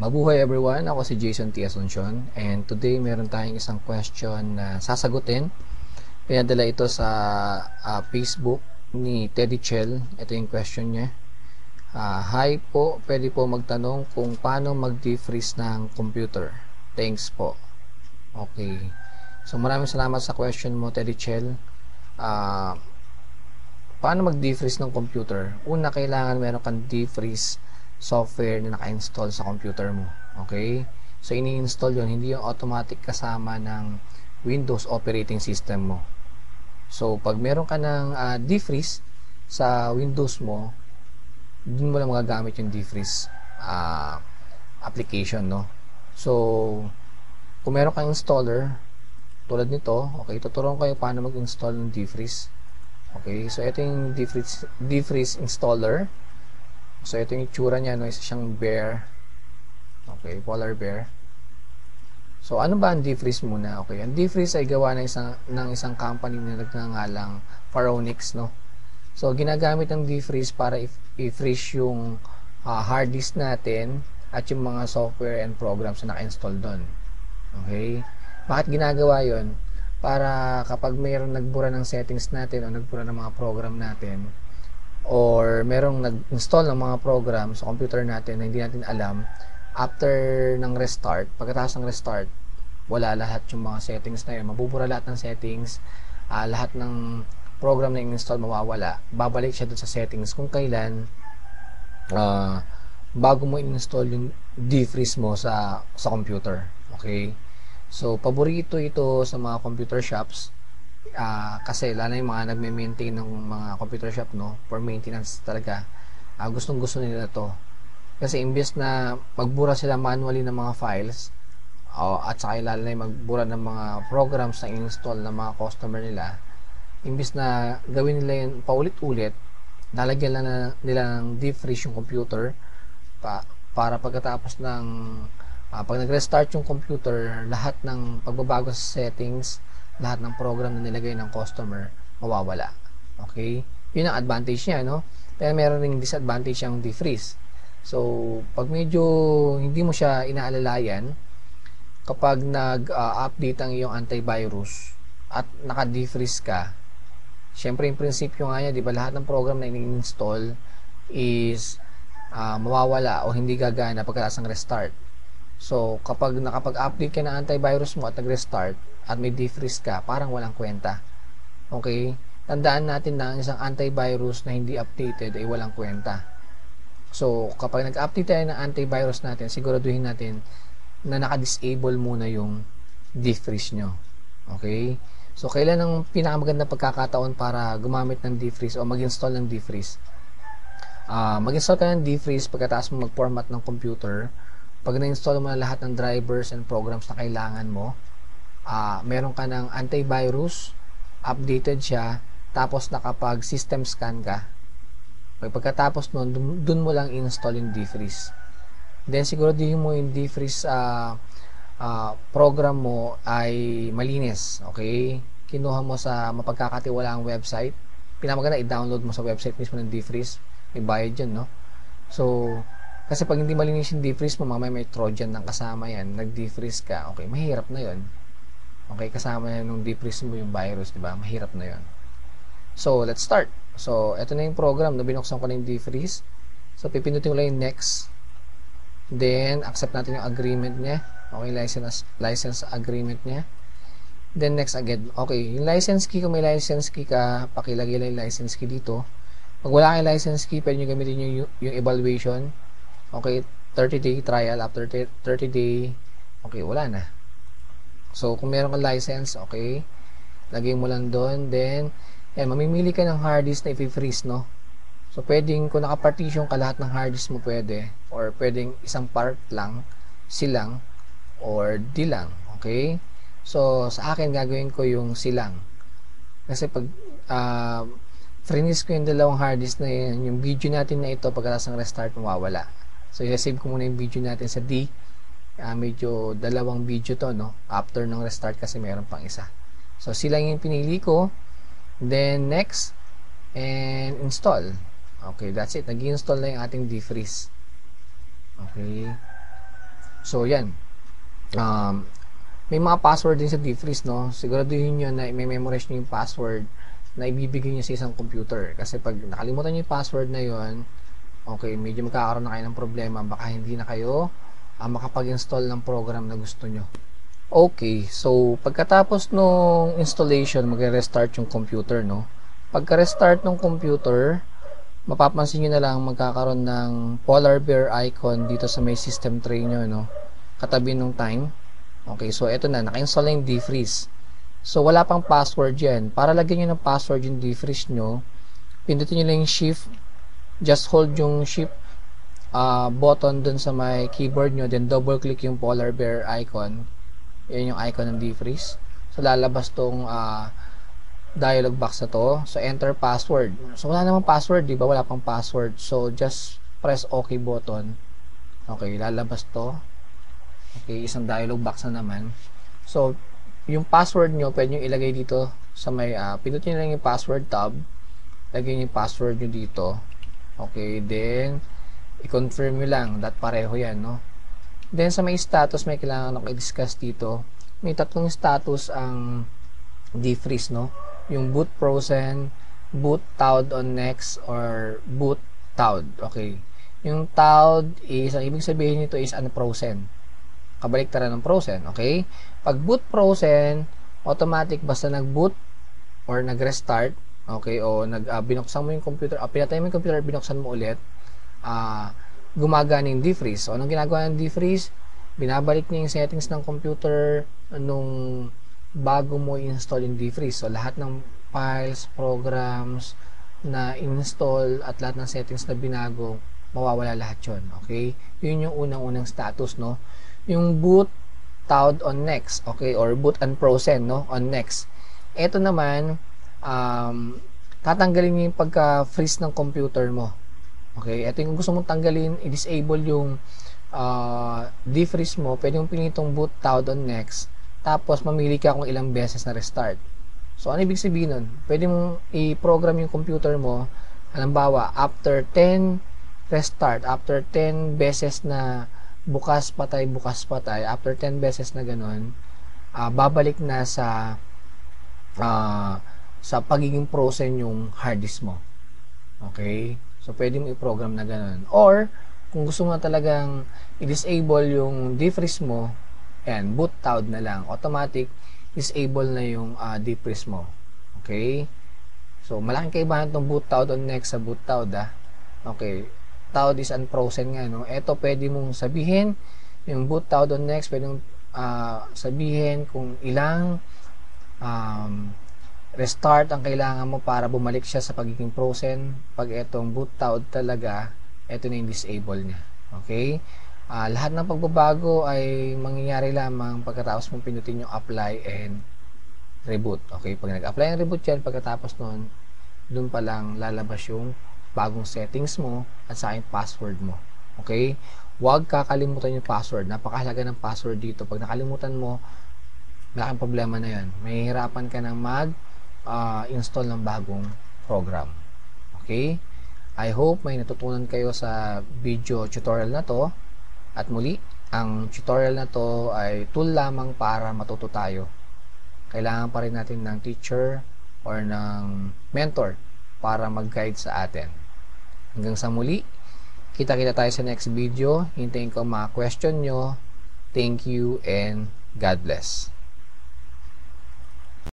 Mabuhay everyone, ako si Jason T. Asuncion and today meron tayong isang question na sasagutin. Pinadala ito sa uh, Facebook ni Teddy Chell. Ito yung question niya. Uh, Hi po, pwede po magtanong kung paano mag-defreeze ng computer. Thanks po. Okay. So maraming salamat sa question mo Teddy Chell. Uh, paano mag-defreeze ng computer? Una, kailangan meron kang defreeze software na naka-install sa computer mo. Okay? So, ini-install yon hindi yung automatic kasama ng Windows operating system mo. So, pag meron ka ng uh, defreeze sa Windows mo, dun mo lang magagamit yung defreeze uh, application, no? So, kung meron kang installer, tulad nito, okay, tuturuan ko kayo paano mag-install ng defreeze. Okay, so ito yung defreeze, defreeze installer. So, ito yung itsura niya, no? Isa siyang bear. Okay, polar bear. So, ano ba ang defreeze muna? Okay, ang defreeze ay gawa ng isang, ng isang company na nagngangalang Pharonix, no? So, ginagamit ang defreeze para i-freeze yung uh, hard disk natin at yung mga software and programs na naka-install doon. Okay? Bakit ginagawa yon Para kapag mayroong nagbura ng settings natin o nagbura ng mga program natin, or merong nag-install ng mga program sa computer natin na hindi natin alam, after ng restart, pagkatapos ng restart, wala lahat yung mga settings na yun. Mabubura lahat ng settings, uh, lahat ng program na install mawawala. Babalik siya dun sa settings kung kailan uh, bago mo install yung defreeze mo sa sa computer. Okay? So, paborito ito sa mga computer shops uh, kasi lalo yung mga nagme-maintain ng mga computer shop no? For maintenance talaga. Uh, gustong gusto nila to. Kasi imbes na magbura sila manually ng mga files uh, at saka lalo na magbura ng mga programs na install ng mga customer nila imbes na gawin nila yun paulit-ulit lalagyan lang na nila ng defreeze yung computer pa, para pagkatapos ng uh, pag nag-restart yung computer lahat ng pagbabago sa settings lahat ng program na nilagay ng customer mawawala. Okay? Yun ang advantage niya, no? Pero meron ring disadvantage yung defreeze. So, pag medyo hindi mo siya inaalalayan, kapag nag-update uh, ang iyong antivirus at naka-defreeze ka, syempre yung prinsipyo nga niya, di ba, lahat ng program na in-install is uh, mawawala o hindi gagana pagkatapos ng restart. So, kapag nakapag-update ka ng antivirus mo at nag-restart, at may defreeze ka, parang walang kwenta. Okay? Tandaan natin na ang isang antivirus na hindi updated ay walang kwenta. So, kapag nag-update tayo ng antivirus natin, siguraduhin natin na naka-disable muna yung defreeze nyo. Okay? So, kailan ang pinakamagandang pagkakataon para gumamit ng defreeze o mag-install ng defreeze? Uh, mag-install ka ng defreeze pagkatapos mo mag-format ng computer. Pag na-install mo na lahat ng drivers and programs na kailangan mo, uh, meron ka ng antivirus, updated siya, tapos nakapag system scan ka. Pagkatapos nun, dun, dun mo lang install yung defreeze. Then siguro din mo yung defreeze uh, uh, program mo ay malinis. Okay? Kinuha mo sa mapagkakatiwalaang website. Pinamaganda i-download mo sa website mismo ng defreeze. May bayad yun, no? So, kasi pag hindi malinis yung defreeze mo, mamaya may trojan ng kasama yan, nag-defreeze ka, okay, mahirap na yon Okay, kasama na nung defreeze mo yung virus, di ba? Mahirap na yon. So, let's start. So, ito na yung program na binuksan ko na yung defreeze. So, pipindutin ko lang yung next. Then, accept natin yung agreement niya. Okay, license, license agreement niya. Then, next again. Okay, yung license key, kung may license key ka, pakilagay lang yung license key dito. Pag wala kang license key, pwede nyo gamitin yung, yung evaluation. Okay, 30 day trial. After 30 day, okay, wala na. So, kung meron kang license, okay, lagay mo lang doon. Then, yan, mamimili ka ng hard disk na i-freeze, no? So, pwedeng, kung naka-partition ka lahat ng hard disk mo pwede, or pwedeng isang part lang, silang, or di lang, okay? So, sa akin, gagawin ko yung silang. Kasi pag, uh, freeze ko yung dalawang hard disk na yun, yung video natin na ito, pagkatapos ng restart, mawawala. So, i-save ko muna yung video natin sa D, uh, medyo dalawang video to no after ng restart kasi meron pang isa so sila yung pinili ko then next and install okay that's it nag-install na yung ating defreeze okay So, yan. Um, may mga password din sa defreeze, no? Siguraduhin nyo na i-memorize nyo yung password na ibibigay nyo sa isang computer. Kasi pag nakalimutan nyo yung password na yon okay, medyo magkakaroon na kayo ng problema. Baka hindi na kayo uh, makapag-install ng program na gusto nyo. Okay, so pagkatapos nung installation, magre-restart yung computer, no? Pagka-restart ng computer, mapapansin nyo na lang magkakaroon ng polar bear icon dito sa may system tray nyo, no? Katabi nung time. Okay, so eto na, naka-install na yung defreeze. So, wala pang password yan. Para lagyan nyo ng password yung defreeze nyo, pindutin nyo lang yung shift, just hold yung shift uh, button dun sa may keyboard nyo, then double click yung polar bear icon yan yung icon ng defreeze. So, lalabas tong uh, dialog box na to. So, enter password. So, wala namang password, di ba? Wala pang password. So, just press OK button. Okay, lalabas to. Okay, isang dialog box na naman. So, yung password nyo, pwede nyo ilagay dito sa may, uh, pinutin nyo lang yung password tab. Lagay nyo yung password nyo dito. Okay, then, i-confirm nyo lang that pareho yan, no? Then sa may status, may kailangan ako i-discuss dito. May tatlong status ang defreeze, no? Yung boot frozen, boot towed on next, or boot towed. Okay. Yung towed is, ang ibig sabihin nito is unfrozen. Kabaliktaran ng frozen. Okay? Pag boot frozen, automatic basta nag-boot or nag-restart, okay, o nag, uh, binuksan mo yung computer, uh, pinatay mo yung computer, binuksan mo ulit, uh, gumagana yung defreeze. So, anong ginagawa ng defreeze? Binabalik niya yung settings ng computer nung bago mo install yung defreeze. So, lahat ng files, programs na install at lahat ng settings na binago, mawawala lahat yon Okay? Yun yung unang-unang status, no? Yung boot towed on next, okay? Or boot unfrozen, no? On next. Ito naman, um, tatanggalin niyo yung pagka-freeze ng computer mo. Okay, ito yung gusto mong tanggalin, i-disable yung uh, defreeze mo, pwede mong pinitong boot towed on next, tapos mamili ka kung ilang beses na restart. So, ano ibig sabihin nun? Pwede mong i-program yung computer mo, halimbawa, after 10 restart, after 10 beses na bukas patay, bukas patay, after 10 beses na ganun, uh, babalik na sa uh, sa pagiging frozen yung hard disk mo. Okay? So, pwede mo i-program na ganun. Or, kung gusto mo talagang i-disable yung defreeze mo, yan, boot towed na lang. Automatic, disable na yung uh, defreeze mo. Okay? So, malaking kaibahan itong boot towed on next sa boot towed, ah. Okay. Towed is unfrozen nga, no? Ito, pwede mong sabihin, yung boot towed on next, pwede mong uh, sabihin kung ilang um, restart ang kailangan mo para bumalik siya sa pagiging frozen. Pag itong boot out talaga, ito na yung disable niya. Okay? Uh, lahat ng pagbabago ay mangyayari lamang pagkatapos mong pinutin yung apply and reboot. Okay? Pag nag-apply and reboot yan, pagkatapos nun, dun pa lang lalabas yung bagong settings mo at sa yung password mo. Okay? Huwag kakalimutan yung password. Napakahalaga ng password dito. Pag nakalimutan mo, malaking problema na yan. May hirapan ka na mag uh, install ng bagong program. Okay? I hope may natutunan kayo sa video tutorial na to. At muli, ang tutorial na to ay tool lamang para matuto tayo. Kailangan pa rin natin ng teacher or ng mentor para mag-guide sa atin. Hanggang sa muli, kita-kita tayo sa next video. Hintayin ko mga question nyo. Thank you and God bless.